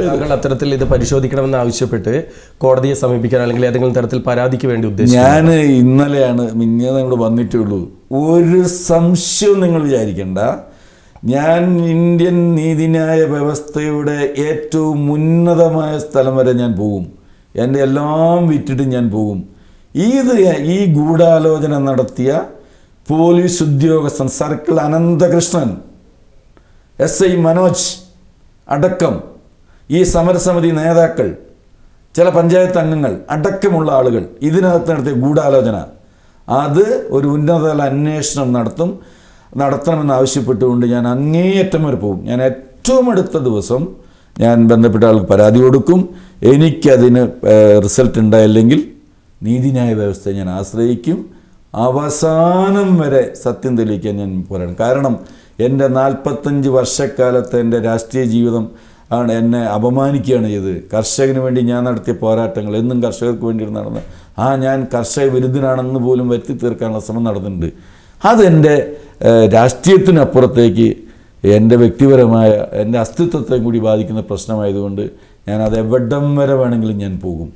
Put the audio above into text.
അത്തരത്തിൽ ഇത് പരിശോധിക്കണമെന്ന് ആവശ്യപ്പെട്ട് കോടതിയെ സമീപിക്കാൻ അല്ലെങ്കിൽ ഏതെങ്കിലും തരത്തിൽ പരാതിക്ക് വേണ്ടി ഉദ്ദേശിച്ചു ഞാൻ ഇന്നലെയാണ് മിഞ്ഞാന്ന് ഇവിടെ വന്നിട്ടേ ഉള്ളൂ ഒരു സംശയവും നിങ്ങൾ വിചാരിക്കണ്ട. ഞാൻ ഇന്ത്യൻ നീതിന്യായ വ്യവസ്ഥയുടെ ഏറ്റവും ഉന്നതമായ സ്ഥലം വരെ ഞാൻ പോകും. എന്റെ എല്ലാം വിറ്റിട്ട് ഞാൻ പോകും. ഇത് ഈ ഗൂഢാലോചന നടത്തിയ പോലീസ് ഉദ്യോഗസ്ഥൻ circle Ananthakrishnan S I Manoj അടക്കം ഈ സമരസമിതി നേതാക്കൾ ചില പഞ്ചായത്ത് അംഗങ്ങൾ അടക്കമുള്ള ആളുകൾ ഇതിനകത്ത് നടത്തിയ ഗൂഢാലോചന. അത് ഒരു ഉന്നതതല അന്വേഷണം നടത്തും നടത്തണമെന്ന് ആവശ്യപ്പെട്ടുകൊണ്ട് ഞാൻ അങ്ങേയറ്റം വരെ പോകും. ഞാൻ ഏറ്റവും അടുത്ത ദിവസം ഞാൻ ബന്ധപ്പെട്ട ആൾക്ക് പരാതി കൊടുക്കും. എനിക്കതിന് റിസൾട്ട് ഉണ്ടായില്ലെങ്കിൽ നീതിന്യായ വ്യവസ്ഥയെ ഞാൻ ആശ്രയിക്കും. അവസാനം വരെ സത്യം തെളിയിക്കാൻ ഞാൻ പോരാടും. കാരണം എന്റെ നാൽപ്പത്തഞ്ച് വർഷക്കാലത്തെ എന്റെ രാഷ്ട്രീയ ജീവിതം ആണ് എന്നെ അപമാനിക്കുകയാണ് ചെയ്തത്. കർഷകന് വേണ്ടി ഞാൻ നടത്തിയ പോരാട്ടങ്ങൾ എന്നും കർഷകർക്ക് വേണ്ടി നടന്ന് ആ ഞാൻ കർഷക വിരുദ്ധനാണെന്ന് പോലും വരുത്തി തീർക്കാനുള്ള ശ്രമം നടന്നിട്ടുണ്ട്. അതെന്റെ രാഷ്ട്രീയത്തിനപ്പുറത്തേക്ക് എന്റെ വ്യക്തിപരമായ എന്റെ അസ്തിത്വത്തെ കൂടി ബാധിക്കുന്ന പ്രശ്നമായതുകൊണ്ട് ഞാൻ അത് എവിടം വരെ വേണമെങ്കിലും ഞാൻ പോകും.